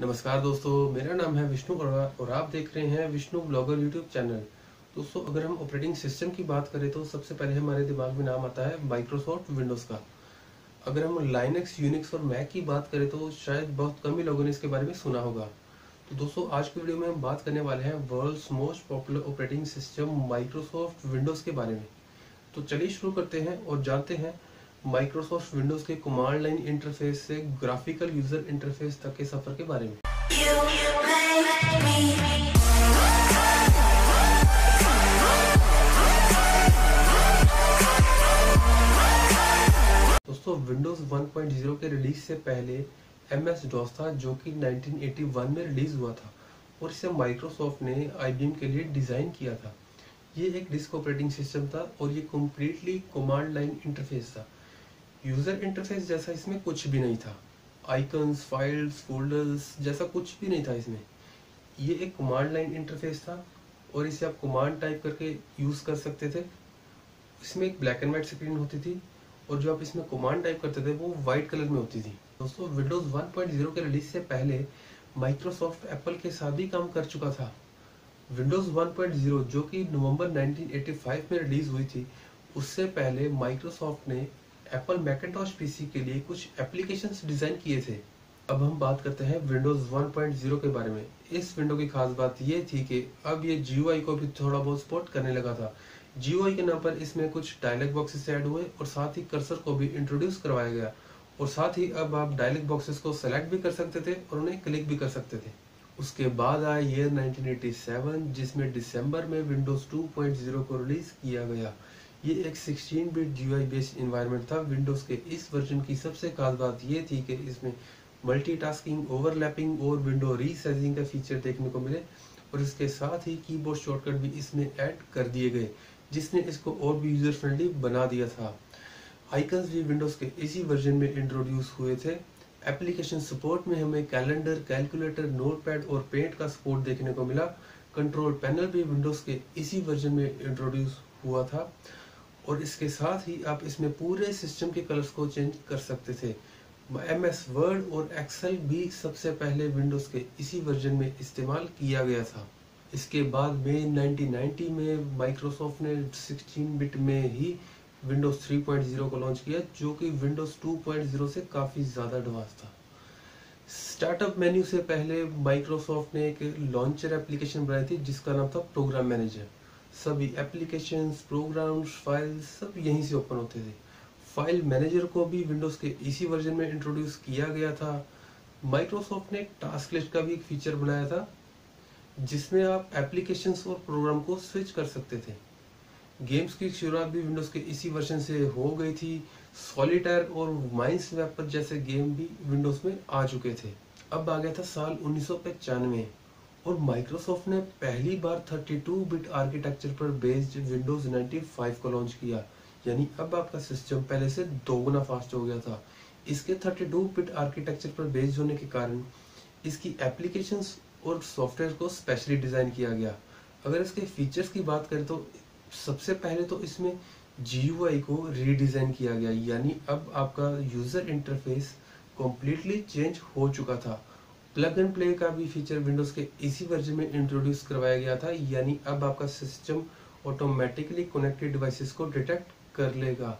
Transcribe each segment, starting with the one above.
नमस्कार दोस्तों, मेरा नाम है विष्णु और आप देख रहे हैं विष्णु ब्लॉगर यूट्यूब चैनल। दोस्तों, अगर हम ऑपरेटिंग सिस्टम की बात करें तो सबसे पहले हमारे दिमाग में नाम आता है माइक्रोसॉफ्ट विंडोज़ का। अगर हम लाइनक्स यूनिक्स और मैक की बात करें तो शायद बहुत कम ही लोगों ने इसके बारे में सुना होगा। तो दोस्तों, आज की वीडियो में हम बात करने वाले हैं world most popular operating system Microsoft Windows के बारे में। तो चलिए शुरू करते हैं और जानते हैं माइक्रोसॉफ्ट विंडोज़ के कमांड लाइन इंटरफेस से ग्राफिकल यूज़र इंटरफेस तक के सफ़र के बारे में। दोस्तों विंडोज़ 1.0 के रिलीज़ से पहले एम एस डॉस था, जो कि 1981 में रिलीज़ हुआ था, और इसे माइक्रोसॉफ्ट ने आईबीएम के लिए डिज़ाइन किया था। ये एक डिस्क ऑपरेटिंग सिस्टम था, और ये कम्प्लीटली कमांड लाइन इंटरफेस था। यूज़र इंटरफेस जैसा इसमें कुछ भी नहीं था। आइकन्स फाइल्स फोल्डर्स जैसा कुछ भी नहीं था इसमें। ये एक कमांड लाइन इंटरफेस था और इसे आप कमांड टाइप करके यूज़ कर सकते थे। इसमें एक ब्लैक एंड व्हाइट स्क्रीन होती थी और जो आप इसमें कमांड टाइप करते थे वो व्हाइट कलर में होती थी। दोस्तों विंडोज़ 1.0 के रिलीज़ से पहले माइक्रोसॉफ्ट एप्पल के साथ भी काम कर चुका था। विंडोज़ 1.0 जो कि नवंबर 1985 में रिलीज़ हुई थी, उससे पहले माइक्रोसॉफ्ट ने एप्पल मैकेटॉश पीसी के लिए कुछ एप्लीकेशंस डिज़ाइन किए थे। अब हम बात करते हैं विंडोज़ 1.0 के बारे में। इस विंडो की खास बात ये थी कि अब ये जीओआई को भी थोड़ा बहुत सपोर्ट करने लगा था। जीओआई के नाम पर इसमें कुछ डायलॉग बॉक्सेस ऐड हुए और साथ ही कर्सर को भी इंट्रोड्यूस करवाया गया। और साथ ही अब आप डायलॉग बॉक्सेस को सेलेक्ट भी कर सकते थे और उन्हें क्लिक भी कर सकते थे। उसके बाद आया ईयर 1987 जिसमें दिसंबर में विंडोज़ 2.0 को रिलीज़ किया गया। ये एक 16 बिट जीआई बेस्ड इन्वायरमेंट था। विंडोज़ के इस वर्जन की सबसे खास बात ये थी कि इसमें मल्टीटास्किंग ओवरलैपिंग और विंडो रीसाइजिंग का फीचर देखने को मिले और इसके साथ ही कीबोर्ड शॉर्टकट भी इसमें ऐड कर दिए गए, जिसने इसको और भी यूज़र फ्रेंडली बना दिया था। आइकन्स भी विंडोज़ के इसी वर्जन में इंट्रोड्यूस हुए थे। एप्लीकेशन सपोर्ट में हमें कैलेंडर कैलकुलेटर नोटपैड और पेंट का सपोर्ट देखने को मिला। कंट्रोल पैनल भी विंडोज़ के इसी वर्जन में इंट्रोड्यूस हुआ था। और इसके साथ ही आप इसमें पूरे सिस्टम के कलर्स को चेंज कर सकते थे। एम एस वर्ड और एक्सेल भी सबसे पहले विंडोज़ के इसी वर्जन में इस्तेमाल किया गया था। इसके बाद में 1990 में माइक्रोसॉफ्ट ने 16 बिट में ही विंडोज़ 3.0 को लॉन्च किया, जो कि विंडोज़ 2.0 से काफ़ी ज़्यादा एडवांस था। स्टार्टअप मेन्यू से पहले माइक्रोसॉफ्ट ने एक लॉन्चर एप्लीकेशन बनाई थी, जिसका नाम था प्रोग्राम मैनेजर सभी एप्लीकेशंस प्रोग्राम्स फाइल्स सब यहीं से ओपन होते थे। फ़ाइल मैनेजर को भी विंडोज़ के इसी वर्जन में इंट्रोड्यूस किया गया था। माइक्रोसॉफ्ट ने टास्क लिस्ट का भी एक फीचर बनाया था, जिसमें आप एप्लीकेशंस और प्रोग्राम को स्विच कर सकते थे। गेम्स की शुरुआत भी विंडोज़ के इसी वर्जन से हो गई थी। सॉलिटायर और माइंस वेपर जैसे गेम भी विंडोज़ में आ चुके थे। अब आ गया था साल उन्नीस और माइक्रोसॉफ्ट ने पहली बार 32 बिट आर्किटेक्चर पर बेस्ड विंडोज़ 95 को लॉन्च किया। यानी अब आपका सिस्टम पहले से दो गुना फास्ट हो गया था। इसके 32 बिट आर्किटेक्चर पर बेस्ड होने के कारण इसकी एप्लीकेशंस और सॉफ्टवेयर को स्पेशली डिज़ाइन किया गया। अगर इसके फीचर्स की बात करें तो सबसे पहले तो इसमें जी को रीडिजाइन किया गया। यानी अब आपका यूज़र इंटरफेस कम्प्लीटली चेंज हो चुका था। प्लग एंड प्ले का भी फीचर विंडोज़ के इसी वर्जन में इंट्रोड्यूस करवाया गया था, यानी अब आपका सिस्टम ऑटोमेटिकली कनेक्टेड डिवाइसेस को डिटेक्ट कर लेगा।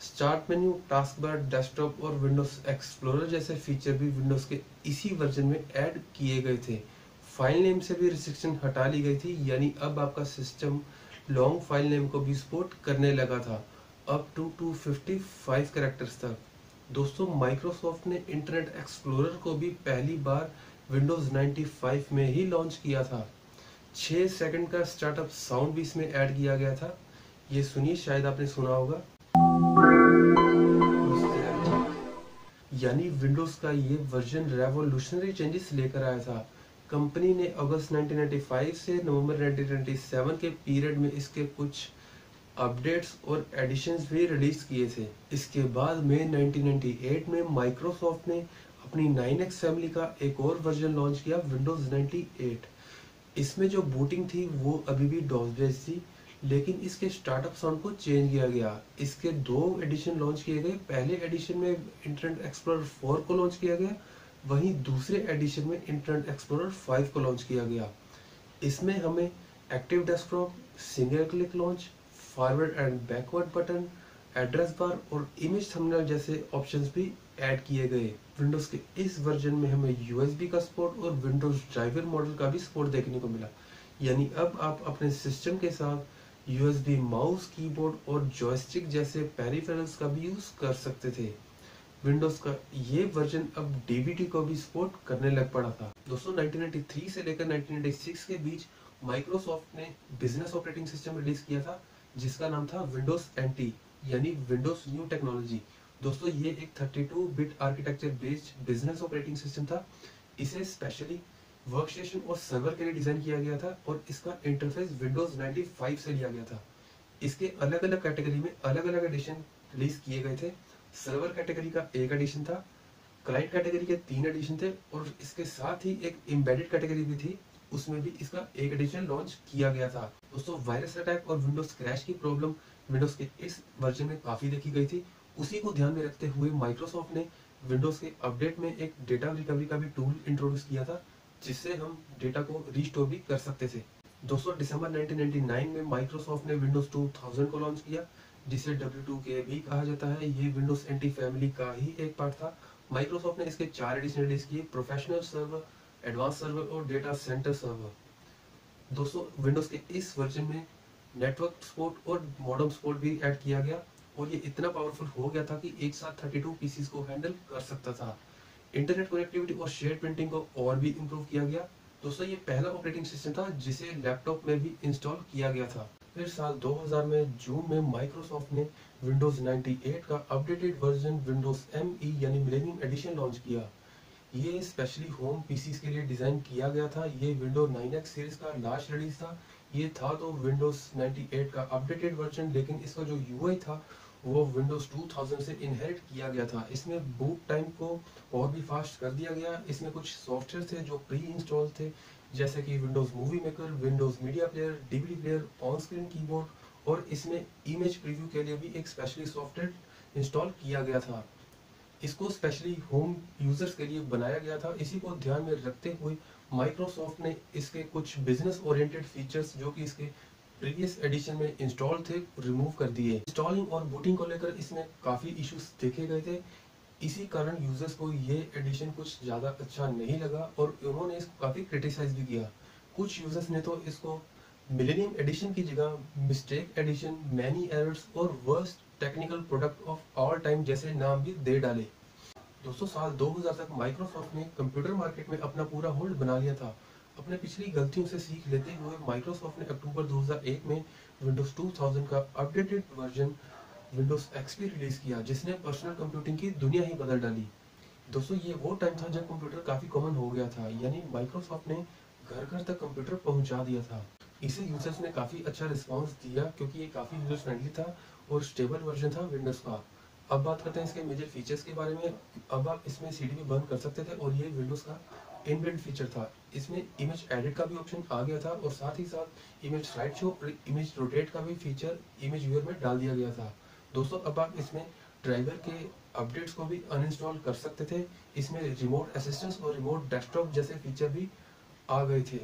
Start menu task bar desktop और विंडोज़ एक्सप्लोरर जैसे फीचर भी विंडोज़ के इसी वर्जन में ऐड किए गए थे। फ़ाइल नेम से भी रिस्ट्रिक्शन हटा ली गई थी, यानी अब आपका सिस्टम लॉन्ग फ़ाइल नेम को भी सपोर्ट करने लगा था अब two two fifty five characters तक। दोस्तों माइक्रोसॉफ्ट ने इंटरनेट एक्सप्लोरर को भी पहली बार विंडोज़ 95 में ही लॉन्च किया था। 6 सेकंड का स्टार्टअप साउंड भी इसमें ऐड किया गया था। ये सुनिए, शायद आपने सुना होगा। यानी विंडोज़ का ये वर्जन रेवोल्यूशनरी चेंजेस लेकर आया था। कंपनी ने अगस्त 1995 से नवंबर 1997 के पीरियड में इसके कुछ अपडेट्स और एडिशंस भी रिलीज़ किए थे। इसके बाद में 1998 में माइक्रोसॉफ्ट ने अपनी 9x फैमिली का एक और वर्जन लॉन्च किया, विंडोज़ 98 इसमें जो बूटिंग थी, वो अभी भी डॉस बेस्ड थी, लेकिन इसके स्टार्टअप साउंड को चेंज किया गया। इसके दो एडिशन लॉन्च किए गए। पहले एडिशन में इंटरनेट एक्सप्लोरर 4 को लॉन्च किया गया, वहीं दूसरे एडिशन में इंटरनेट एक्सप्लोरर 5 को लॉन्च किया गया। इसमें हमें active desktop, single click launch forward and backward button address bar और इमेज थंबनेल जैसे ऑप्शंस भी ऐड किए गए। विंडोज़ के इस वर्जन में हमें यूएसबी का सपोर्ट और विंडोज़ ड्राइवर मॉडल का भी सपोर्ट देखने को मिला। यानी अब आप अपने सिस्टम के साथ यूएसबी माउस कीबोर्ड और जॉयस्टिक जैसे पेरिफेरल्स का भी यूज़ कर सकते थे। विंडोज़ का ये वर्जन अब डीवीडी को भी सपोर्ट करने लग पड़ा था। दोस्तों 1993 से लेकर 1996 के बीच माइक्रोसॉफ्ट ने बिज़नेस ऑपरेटिंग सिस्टम रिलीज़ किया था। जिसका नाम था विंडोज़ एनटी यानी विंडोज़ न्यू टेक्नोलॉजी दोस्तों, ये एक 32 bit architecture based business operating system था। इसे स्पेशली वर्क स्टेशन और सर्वर के लिए डिज़ाइन किया गया था और इसका इंटरफेस विंडोज़ 95 से लिया गया था। इसके अलग अलग कैटेगरी में अलग अलग एडिशन रिलीज़ किए गए थे। सर्वर कैटेगरी का एक एडिशन था क्लाइंट कैटेगरी के तीन एडिशन थे और इसके साथ ही एक एम्बेडेड कैटेगरी भी थी। उसमें भी इसका एक एडिशन लॉन्च किया गया था। दोस्तों वायरस अटैक और विंडोज़ क्रैश की प्रॉब्लम विंडोज़ के इस वर्जन में काफ़ी देखी गई थी। उसी को ध्यान में रखते हुए माइक्रोसॉफ्ट ने विंडोज़ के अपडेट में एक डेटा रिकवरी का भी टूल इंट्रोड्यूस किया था, जिससे हम डेटा को रिस्टोर भी कर सकते थे। दोस्तों दिसंबर 1999 में माइक्रोसॉफ्ट ने विंडोज़ 2000 को लॉन्च किया, जिसे W2K भी कहा जाता है। ये विंडोज़ एंटी फैमिली का ही एक पार्ट था। माइक्रोसॉफ्ट ने इसके चार एडिशन रिलीज़ किए। प्रोफेशनल सर्वर एडवांस सर्वर और डेटा सेंटर सर्वर दोस्तों विंडोज़ के इस वर्जन में नेटवर्क सपोर्ट और मॉडर्न सपोर्ट भी ऐड किया गया और ये इतना पावरफुल हो गया था कि एक साथ 32 पीसीस को हैंडल कर सकता था। इंटरनेट कनेक्टिविटी और शेयर प्रिंटिंग को और भी इम्प्रूव किया गया। दोस्तों, ये पहला ऑपरेटिंग सिस्टम था जिसे लैपटॉप में भी इंस्टॉल किया गया था। फिर साल 2000 में जून में माइक्रोसॉफ्ट ने विंडोज़ 98 का अपडेटेड वर्जन विंडोज़ एम यानी मिलेनियम एडिशन लॉन्च किया। ये स्पेशली होम पीसीस के लिए डिज़ाइन किया गया था। ये विंडो 9x सीरीज़ का लास्ट रिलीज़ था। ये था तो विंडोज़ 98 का अपडेटेड वर्जन लेकिन इसका जो यूआई था, वो विंडोज़ 2000 से इनहेरिट किया गया था। इसमें बूट टाइम को और भी फास्ट कर दिया गया। इसमें कुछ सॉफ्टवेयर थे जो प्री इंस्टॉल थे, जैसे कि Windows movie maker Windows media player DVD player on screen keyboard और इसमें इमेज प्रीव्यू के लिए भी एक स्पेशली सॉफ्टवेयर इंस्टॉल किया गया था। इसको स्पेशली होम यूज़र्स के लिए बनाया गया था। इसी को ध्यान में रखते हुए माइक्रोसॉफ्ट ने इसके कुछ बिज़नेस ओरिएंटेड फीचर्स जो कि इसके प्रीवियस एडिशन में इंस्टॉल थे रिमूव कर दिए। इंस्टॉलिंग और बूटिंग को लेकर इसमें काफ़ी इश्यूज़ देखे गए थे। इसी कारण यूज़र्स को ये एडिशन कुछ ज़्यादा अच्छा नहीं लगा और उन्होंने इसको काफ़ी क्रिटिसाइज भी किया। कुछ यूज़र्स ने तो इसको मिलेनियम एडिशन की जगह मिस्टेक एडिशन मैनी एरर्स और worst technical product of all time जैसे नाम भी दे डाले। दोस्तों, साल 2000 तक माइक्रोसॉफ्ट ने कंप्यूटर मार्केट में अपना पूरा होल्ड बना लिया था। अपने पिछली गलतियों से सीख लेते हुए माइक्रोसॉफ्ट ने अक्टूबर 2001 में विंडोज़ 2000 का updated version Windows XP release किया, जिसने पर्सनल कंप्यूटिंग की दुनिया ही बदल डाली। दोस्तों, ये वो टाइम था जब कंप्यूटर काफ़ी कॉमन हो गया था, यानी माइक्रोसॉफ्ट ने घर घर तक कंप्यूटर पहुँचा दिया था। इसे यूज़र्स ने काफ़ी अच्छा रिस्पॉन्स दिया क्योंकि ये काफ़ी यूज़र फ्रेंडली था और स्टेबल वर्जन था विंडोज़ का। अब बात करते हैं इसके मेजर फीचर्स के बारे में। अब आप इसमें सीडी भी बंद कर सकते थे और ये विंडोज़ का इनबिल्ट फीचर था। इसमें इमेज एडिट का भी ऑप्शन आ गया था और साथ ही साथ इमेज स्लाइड शो और इमेज रोटेट का भी फीचर इमेज व्यूअर में डाल दिया गया था। दोस्तों, अब आप इसमें ड्राइवर के अपडेट्स को भी अनइंस्टॉल कर सकते थे। इसमें रिमोट असिस्टेंस और रिमोट डेस्कटॉप जैसे फीचर भी आ गए थे।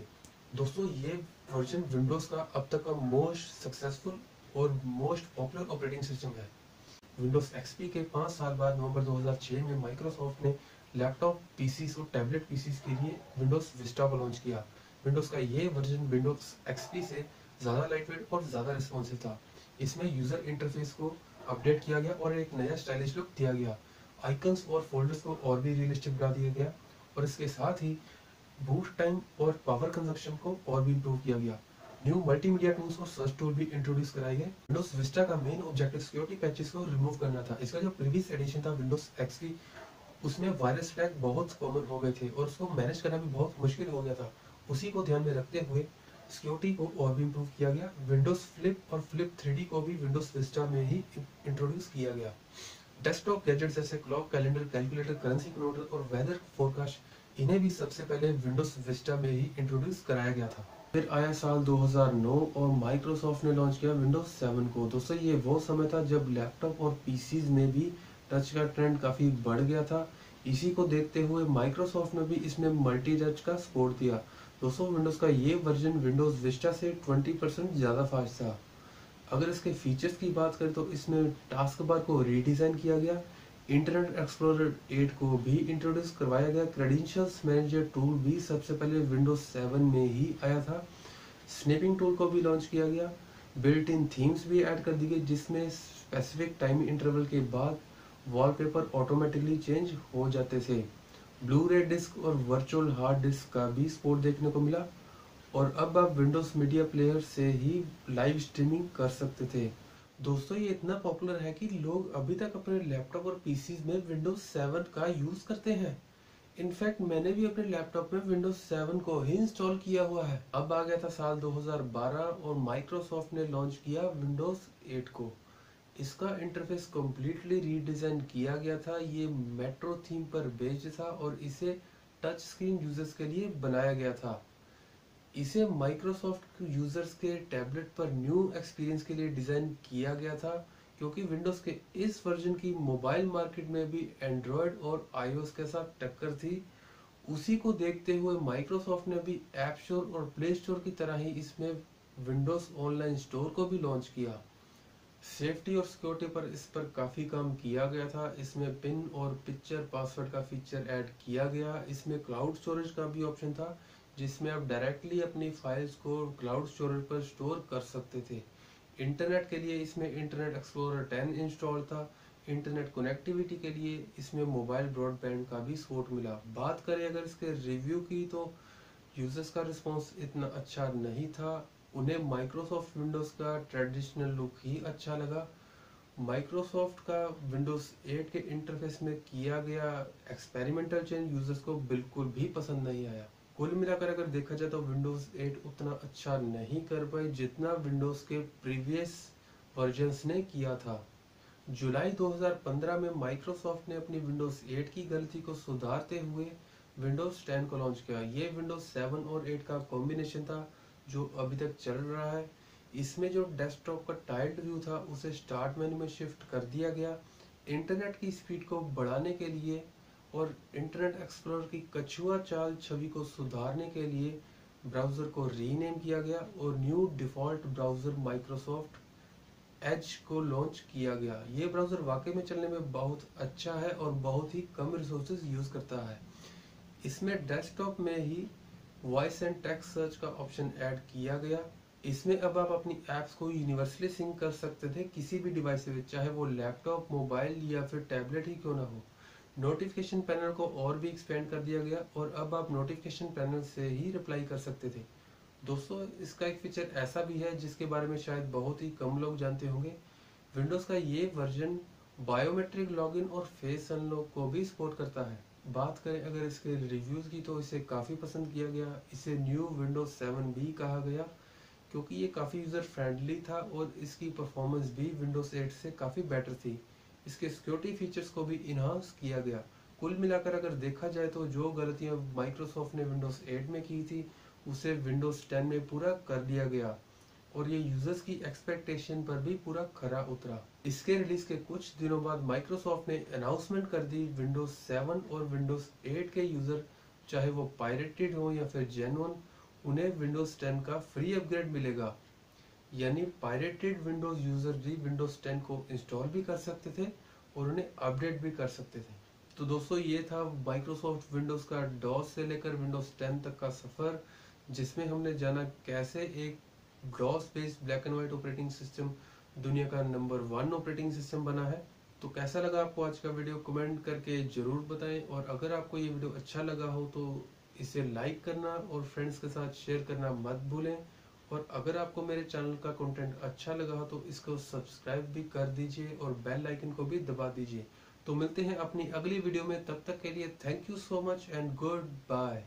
दोस्तों, ये वर्जन विंडोज़ का अब तक का मोस्ट सक्सेसफुल और मोस्ट पॉपुलर ऑपरेटिंग सिस्टम है। विंडोज़ एक्सपी के पाँच साल बाद नवंबर 2006 में माइक्रोसॉफ्ट ने लैपटॉप पीसी और टैबलेट पीसी के लिए विंडोज़ विस्टा को लॉन्च किया। विंडोज़ का ये वर्जन विंडोज़ एक्सपी से ज़्यादा लाइटवेट और ज़्यादा रिस्पॉन्सिव था। इसमें यूज़र इंटरफेस को अपडेट किया गया और एक नया स्टाइलिश लुक दिया गया। आइकन्स और फोल्डर्स को और भी रियलिस्टिक बना दिया गया और इसके साथ ही बूट टाइम और पावर कंजप्शन को और भी इम्प्रूव किया गया। न्यू मल्टीमीडिया टूल्स और सर्च टूल भी इंट्रोड्यूस कराए गए विंडोज़ विस्टा का मेन ऑब्जेक्टिव सिक्योरिटी पैचेस को रिमूव करना था। इसका जो प्रीवियस एडिशन था विंडोज़ एक्स की, उसमें वायरस अटैक बहुत कॉमन हो गए थे और उसको मैनेज करना भी बहुत मुश्किल हो गया था। उसी को ध्यान में रखते हुए सिक्योरिटी को और भी इम्प्रूव किया गया। विंडोज़ फ्लिप और फ्लिप थ्री को भी विंडोज़ विस्टा में ही इंट्रोड्यूस किया गया। डेस्कटॉप गैजेट जैसे clock calendar calculator currency converter और वेदर फोरकास्ट इन्हें भी सबसे पहले विंडोज़ विस्टा में ही इंट्रोड्यूस कराया गया था। फिर आया साल 2009 और माइक्रोसॉफ्ट ने लॉन्च किया विंडोज़ 7 को। दोस्तों ये वो समय था जब लैपटॉप और पीसीज में भी टच का ट्रेंड काफ़ी बढ़ गया था। इसी को देखते हुए माइक्रोसॉफ्ट ने भी इसमें मल्टी टच का सपोर्ट दिया। दोस्तों विंडोज़ का ये वर्जन विंडोज़ विस्टा से 20 परसेंट ज़्यादा फास्ट था। अगर इसके फीचर्स की बात करें तो इसमें टास्क बार को रीडिज़ाइन किया गया। इंटरनेट एक्सप्लोरर 8 को भी इंट्रोड्यूस करवाया गया। क्रेडेंशियल्स मैनेजर टूल भी सबसे पहले विंडोज़ 7 में ही आया था। स्नेपिंग टूल को भी लॉन्च किया गया। बिल्ट इन थीम्स भी ऐड कर दी गई, जिसमें स्पेसिफिक टाइम इंटरवल के बाद वॉलपेपर ऑटोमेटिकली चेंज हो जाते थे। ब्लू रे डिस्क और वर्चुअल हार्ड डिस्क का भी सपोर्ट देखने को मिला। और अब आप विंडोज़ मीडिया प्लेयर से ही लाइव स्ट्रीमिंग कर सकते थे। दोस्तों, ये इतना पॉपुलर है कि लोग अभी तक अपने लैपटॉप और पीसी में विंडोज़ 7 का यूज़ करते हैं। इनफैक्ट मैंने भी अपने लैपटॉप में विंडोज़ 7 को ही इंस्टॉल किया हुआ है। अब आ गया था साल 2012 और माइक्रोसॉफ्ट ने लॉन्च किया विंडोज़ 8 को। इसका इंटरफेस कम्प्लीटली रीडिजाइन किया गया था। ये मेट्रो थीम पर बेस्ड था और इसे टच स्क्रीन यूज़र्स के लिए बनाया गया था। इसे माइक्रोसॉफ्ट यूज़र्स के टैबलेट पर न्यू एक्सपीरियंस के लिए डिज़ाइन किया गया था, क्योंकि विंडोज़ के इस वर्जन की मोबाइल मार्केट में भी एंड्रॉयड और आईओएस के साथ टक्कर थी। उसी को देखते हुए माइक्रोसॉफ्ट ने भी ऐप स्टोर और प्ले स्टोर की तरह ही इसमें विंडोज़ ऑनलाइन स्टोर को भी लॉन्च किया। सेफ्टी और सिक्योरिटी पर इस पर काफ़ी काम किया गया था। इसमें पिन और पिक्चर पासवर्ड का फीचर ऐड किया गया। इसमें क्लाउड स्टोरेज का भी ऑप्शन था। जिसमें आप डायरेक्टली अपनी फाइल्स को क्लाउड स्टोरेज पर स्टोर कर सकते थे। इंटरनेट के लिए इसमें इंटरनेट एक्सप्लोरर 10 इंस्टॉल था। इंटरनेट कनेक्टिविटी के लिए इसमें मोबाइल ब्रॉडबैंड का भी सपोर्ट मिला। बात करें अगर इसके रिव्यू की तो यूज़र्स का रिस्पॉन्स इतना अच्छा नहीं था। उन्हें माइक्रोसॉफ्ट विंडोज़ का ट्रेडिशनल लुक ही अच्छा लगा। माइक्रोसॉफ्ट का विंडोज़ 8 के इंटरफेस में किया गया एक्सपेरिमेंटल चेंज यूज़र्स को बिल्कुल भी पसंद नहीं आया। कुल मिलाकर अगर देखा जाए तो विंडोज़ 8 उतना अच्छा नहीं कर पाए जितना विंडोज़ के प्रीवियस वर्जन्स ने किया था। जुलाई 2015 में माइक्रोसॉफ्ट ने अपनी विंडोज़ 8 की गलती को सुधारते हुए विंडोज़ 10 को लॉन्च किया। ये विंडोज़ 7 और 8 का कॉम्बिनेशन था जो अभी तक चल रहा है। इसमें जो डेस्कटॉप का टाइल्ड व्यू था, उसे स्टार्ट मेन्यू में शिफ्ट कर दिया गया। इंटरनेट की स्पीड को बढ़ाने के लिए और इंटरनेट एक्सप्लोरर की कछुआ चाल छवि को सुधारने के लिए ब्राउज़र को रीनेम किया गया और new default browser Microsoft Edge को लॉन्च किया गया। ये ब्राउज़र वाकई में चलने में बहुत अच्छा है और बहुत ही कम रिसोर्सेज यूज़ करता है। इसमें डेस्कटॉप में ही वॉइस एंड टेक्स्ट सर्च का ऑप्शन ऐड किया गया। इसमें अब आप अपनी एप्स को यूनिवर्सली सिंक कर सकते थे किसी भी डिवाइस से, चाहे वो लैपटॉप मोबाइल या फिर टैबलेट ही क्यों ना हो। नोटिफिकेशन पैनल को और भी एक्सपेंड कर दिया गया और अब आप नोटिफिकेशन पैनल से ही रिप्लाई कर सकते थे। दोस्तों, इसका एक फीचर ऐसा भी है जिसके बारे में शायद बहुत ही कम लोग जानते होंगे। विंडोज़ का ये वर्जन बायोमेट्रिक लॉगिन और फेस अनलॉक को भी सपोर्ट करता है। बात करें अगर इसके रिव्यूज़ की तो इसे काफ़ी पसंद किया गया। इसे न्यू विंडोज़ 7 भी कहा गया, क्योंकि ये काफ़ी यूज़र फ्रेंडली था और इसकी परफॉर्मेंस भी विंडोज़ एट से काफ़ी बेटर थी। इसके सिक्योरिटी फीचर्स को भी इन्हांस किया गया। कुल मिलाकर अगर देखा जाए तो जो गलतियाँ माइक्रोसॉफ्ट ने विंडोज़ 8 में की थी, उसे विंडोज़ 10 में पूरा कर दिया गया और ये यूज़र्स की एक्सपेक्टेशन पर भी पूरा खरा उतरा। इसके रिलीज़ के कुछ दिनों बाद माइक्रोसॉफ्ट ने अनाउंसमेंट कर दी विंडोज़ 7 और विंडोज़ 8 के यूज़र चाहे वो पायरेटेड हो या फिर जेनवन उन्हें विंडोज़ 10 का फ्री अपग्रेड मिलेगा। यानी पायरेटेड विंडोज़ यूज़र भी विंडोज़ 10 को इंस्टॉल भी कर सकते थे और उन्हें अपडेट भी कर सकते थे। तो दोस्तों, ये था माइक्रोसॉफ्ट विंडोज़ का डॉस से लेकर विंडोज़ 10 तक का सफ़र, जिसमें हमने जाना कैसे एक gross based black and white operating system दुनिया का नंबर वन ऑपरेटिंग सिस्टम बना है। तो कैसा लगा आपको आज का वीडियो कमेंट करके ज़रूर बताएँ और अगर आपको ये वीडियो अच्छा लगा हो तो इसे लाइक करना और फ्रेंड्स के साथ शेयर करना मत भूलें। और अगर आपको मेरे चैनल का कंटेंट अच्छा लगा हो तो इसको सब्सक्राइब भी कर दीजिए और बेल आइकन को भी दबा दीजिए। तो मिलते हैं अपनी अगली वीडियो में, तब तक के लिए thank you so much and goodbye